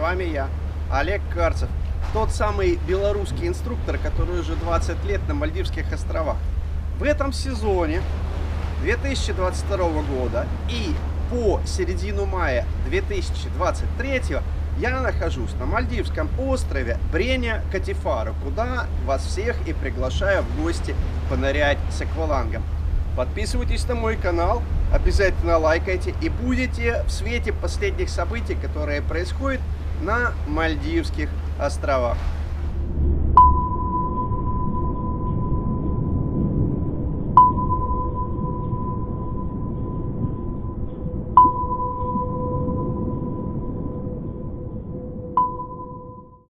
вами я, Олег Карцев. Тот самый белорусский инструктор, который уже 20 лет на Мальдивских островах. В этом сезоне 2022 года и по середину мая 2023 я нахожусь на Мальдивском острове Бреня Катифару, куда вас всех и приглашаю в гости понырять с аквалангом. Подписывайтесь на мой канал, обязательно лайкайте и будете в свете последних событий, которые происходят на Мальдивских островах.